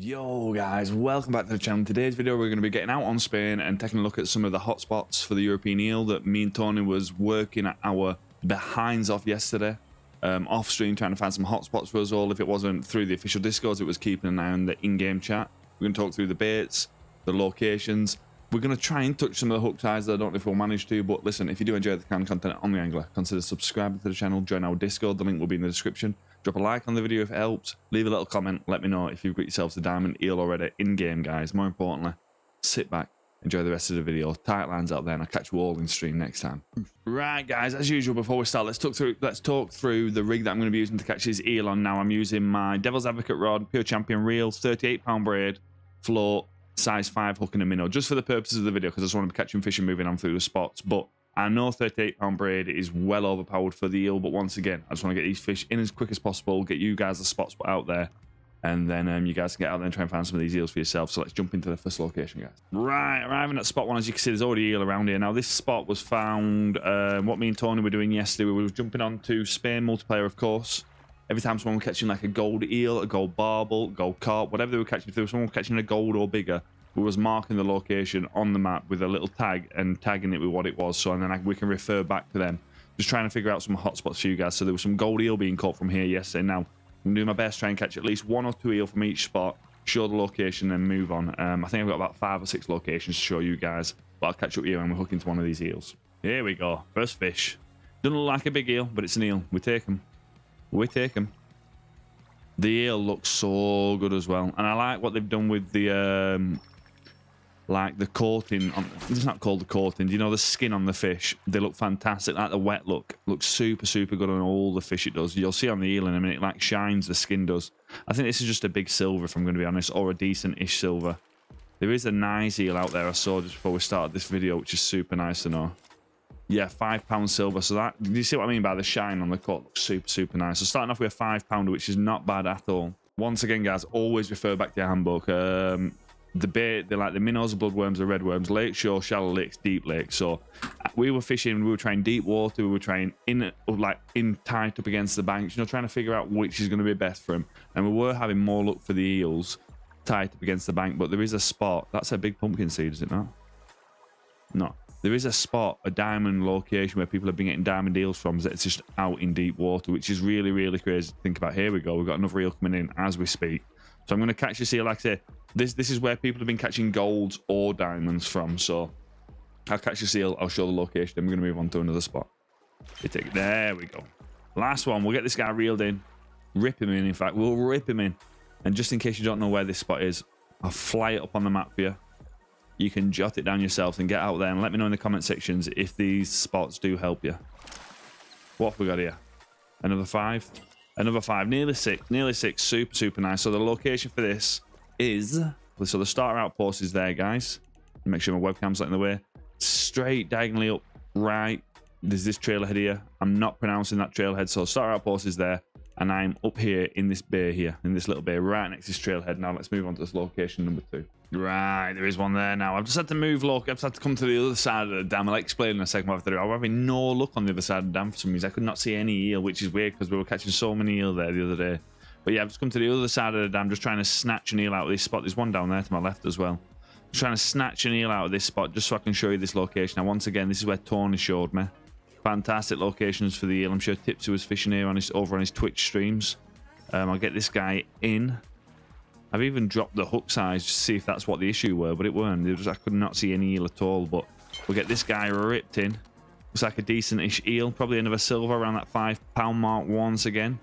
Yo guys, welcome back to the channel. Today's video we're going to be getting out on Spain and taking a look at some of the hotspots for the European eel that me and Tony was working at our behinds off yesterday. Um, off stream trying to find some hotspots for us all. If it wasn't through the official discords, it was keeping an eye on the in-game chat. We're going to talk through the baits, the locations. We're going to try and touch some of the hook ties. I don't know if we'll manage to, but listen, if you do enjoy the kind of content on the angler, consider subscribing to the channel, join our discord, the link will be in the description. Drop a like on the video if it helped. Leave a little comment. Let me know if you've got yourselves a diamond eel already in game, guys. More importantly, sit back, enjoy the rest of the video. Tight lines out there, and I'll catch you all in stream next time. Right, guys. As usual, before we start, let's talk through let's talk through the rig that I'm going to be using to catch this eel on. Now, I'm using my Devil's Advocate rod, Pure Champion reel, 38 pound braid, float, size five hook and a minnow, just for the purposes of the video, because I just want to be catching fish and moving on through the spots. But I know 38 pound braid is well overpowered for the eel, but once again, I just want to get these fish in as quick as possible, get you guys the spots out there, and then um, you guys can get out there and try and find some of these eels for yourself. So let's jump into the first location, guys. Right, arriving at spot one, as you can see, there's already eel around here. Now, this spot was found, uh, what me and Tony were doing yesterday, we were jumping onto Spain multiplayer, of course. Every time someone was catching like a gold eel, a gold barbel, gold carp, whatever they were catching, if there was someone catching a gold or bigger, was marking the location on the map with a little tag and tagging it with what it was. So and then I, we can refer back to them. Just trying to figure out some hotspots for you guys. So there was some gold eel being caught from here yesterday. Now i'm doing my best try and catch at least one or two eel from each spot show the location and move on. Um, i think i've got about five or six locations to show you guys but i'll catch up with you when we're hooking to one of these eels. Here we go. First fish. Doesn't look like a big eel but it's an eel. We take him we take him the eel looks so good as well. And i like what they've done with the um, like the coating on it's not called the coating do you know the skin on the fish? They look fantastic like the wet look looks super super good on all the fish it does. You'll see on the eel in a minute it like shines the skin does. I think this is just a big silver if i'm going to be honest or a decent-ish silver. There is a nice eel out there i saw just before we started this video which is super nice to know. Yeah five pound silver so that do you see what i mean by the shine on the cut looks super super nice. So starting off with a five pounder which is not bad at all. Once again guys always refer back to your handbook. Um the bait, they're like the minnows, the bloodworms, the redworms, lake shore, shallow lakes, deep lakes. So we were fishing, we were trying deep water, we were trying in like in tight up against the banks, you know, trying to figure out which is going to be best for them. And we were having more luck for the eels tight up against the bank, but there is a spot. That's a big pumpkin seed, is it not? No. There is a spot, a diamond location where people have been getting diamond eels from. It's just out in deep water, which is really, really crazy to think about. Here we go. We've got another eel coming in as we speak. So I'm going to catch this eel. Like I say, this this is where people have been catching golds or diamonds from. So I'll catch the seal. I'll show the location. Then we're going to move on to another spot. Take, there we go. Last one. We'll get this guy reeled in. Rip him in, in fact. We'll rip him in. And just in case you don't know where this spot is, I'll fly it up on the map for you. You can jot it down yourself and get out there and let me know in the comment sections if these spots do help you. What have we got here? Another five? Another five, nearly six, nearly six. Super, super nice. So the location for this is, so the starter outpost is there, guys. Make sure my webcam's not in the way. Straight diagonally up right. There's this trailhead here. I'm not pronouncing that trailhead. So starter outpost is there. And I'm up here in this bay here, in this little bay right next to this trailhead. Now let's move on to this location number two. Right, there is one there now. I've just had to move look. I've just had to come to the other side of the dam. I'll explain in a second what I've done. I'm having no luck on the other side of the dam for some reason. I could not see any eel, which is weird because we were catching so many eel there the other day. But yeah, I've just come to the other side of the dam, just trying to snatch an eel out of this spot. There's one down there to my left as well. Trying to snatch an eel out of this spot just so I can show you this location. Now, once again, this is where Tony showed me. Fantastic locations for the eel. I'm sure Tipsy was fishing here on his over on his Twitch streams. Um, I'll get this guy in. I've even dropped the hook size to see if that's what the issue were, but it weren't. It was, I could not see any eel at all, but we'll get this guy ripped in. Looks like a decent-ish eel. Probably another silver around that five-pound mark once again.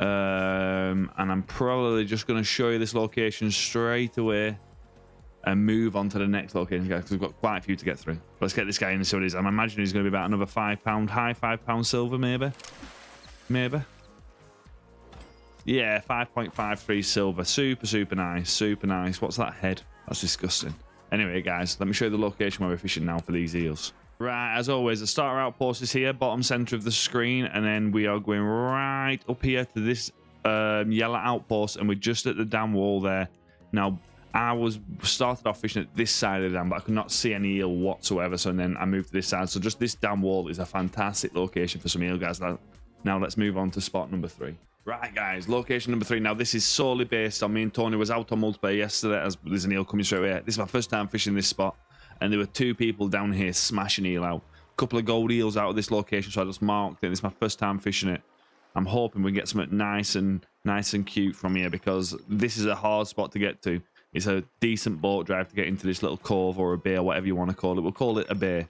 Um, and I'm probably just going to show you this location straight away and move on to the next location, guys, because we've got quite a few to get through. Let's get this guy in and see what it is. I'm imagining he's going to be about another five-pound high, five-pound silver, maybe. Maybe. Yeah, 5.53 silver. Super, super nice. Super nice. What's that head? That's disgusting. Anyway, guys, let me show you the location where we're fishing now for these eels. Right, as always, the starter outpost is here, bottom center of the screen, and then we are going right up here to this um, yellow outpost, and we're just at the dam wall there. Now, I was started off fishing at this side of the dam, but I could not see any eel whatsoever, so then I moved to this side. So just this dam wall is a fantastic location for some eel, guys. Now, now let's move on to spot number three. Right, guys, location number three. Now, this is solely based on me and Tony was out on multiplayer yesterday as there's an eel coming straight away. This is my first time fishing this spot, and there were two people down here smashing eel out. A couple of gold eels out of this location, so I just marked it. This is my first time fishing it. I'm hoping we get something nice and nice and cute from here because this is a hard spot to get to. It's a decent boat drive to get into this little cove or a bay or whatever you want to call it. We'll call it a bay.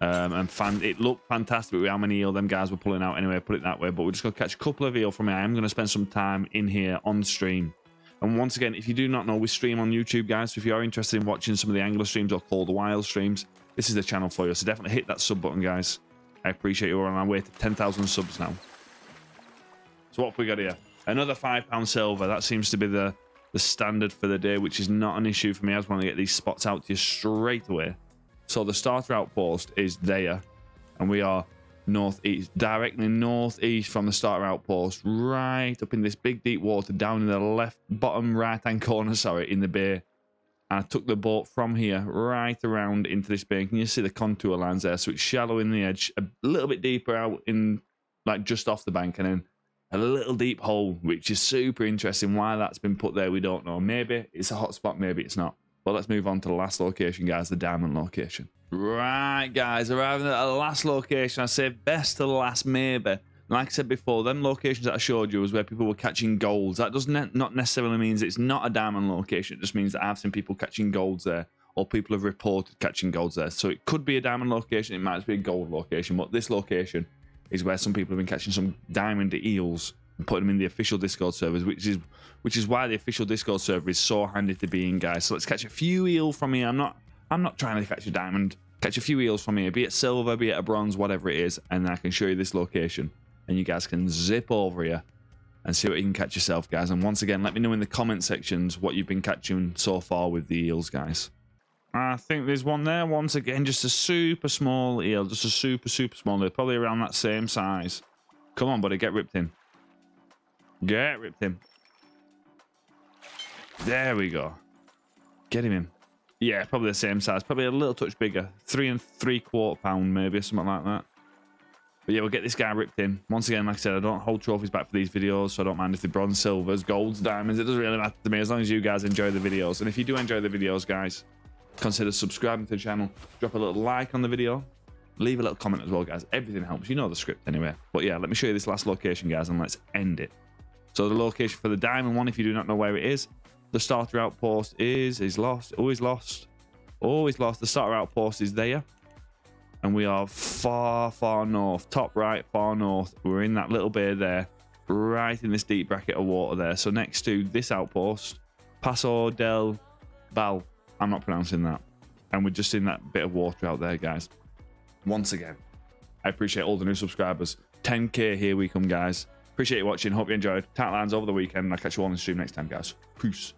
Um, and fan, it looked fantastic with how many eel them guys were pulling out anyway, put it that way. But we're just going to catch a couple of eel from here. I am going to spend some time in here on stream. And once again, if you do not know, we stream on YouTube, guys. So if you are interested in watching some of the angler streams or Call the Wild streams, this is the channel for you. So definitely hit that sub button, guys. I appreciate you. We're on our way to 10,000 subs now. So what have we got here? Another £5 silver. That seems to be the, the standard for the day, which is not an issue for me. I just want to get these spots out to you straight away. So the starter outpost is there, and we are northeast, directly northeast from the starter outpost, right up in this big deep water, down in the left bottom right hand corner, sorry, in the bay. And I took the boat from here right around into this bay. Can you see the contour lines there? So it's shallow in the edge, a little bit deeper out in, like just off the bank, and then a little deep hole, which is super interesting. Why that's been put there, we don't know. Maybe it's a hot spot, maybe it's not. But let's move on to the last location, guys, the diamond location. Right, guys, arriving at the last location. I say best to the last, maybe. Like I said before, them locations that I showed you was where people were catching golds. That doesn't not necessarily means it's not a diamond location. It just means that I've seen people catching golds there, or people have reported catching golds there. So it could be a diamond location. It might be a gold location, but this location is where some people have been catching some diamond eels and putting them in the official Discord servers, which is which is why the official Discord server is so handy to be in, guys. So let's catch a few eel from here. I'm not I'm not trying to catch a diamond. Catch a few eels from here, be it silver, be it a bronze, whatever it is, and I can show you this location, and you guys can zip over here and see what you can catch yourself, guys. And once again, let me know in the comment sections what you've been catching so far with the eels, guys. I think there's one there. Once again, just a super small eel, just a super, super small eel, probably around that same size. Come on, buddy, get ripped in. Get ripped him. There we go. Get him in. Yeah, probably the same size. Probably a little touch bigger. Three and three quarter pound, maybe, or something like that. But yeah, we'll get this guy ripped in. Once again, like I said, I don't hold trophies back for these videos, so I don't mind if they're bronze, silvers, golds, diamonds. It doesn't really matter to me as long as you guys enjoy the videos. And if you do enjoy the videos, guys, consider subscribing to the channel. Drop a little like on the video. Leave a little comment as well, guys. Everything helps. You know the script anyway. But yeah, let me show you this last location, guys, and let's end it. So the location for the diamond one, if you do not know where it is, the starter outpost is is lost. Always lost. Always lost. The starter outpost is there. And we are far, far north. Top right, far north. We're in that little bay there. Right in this deep bracket of water there. So next to this outpost, Paso del Val. I'm not pronouncing that. And we're just in that bit of water out there, guys. Once again, I appreciate all the new subscribers. 10k, here we come, guys. Appreciate you watching. Hope you enjoyed. Tat lines over the weekend. I'll catch you all on the stream next time, guys. Peace.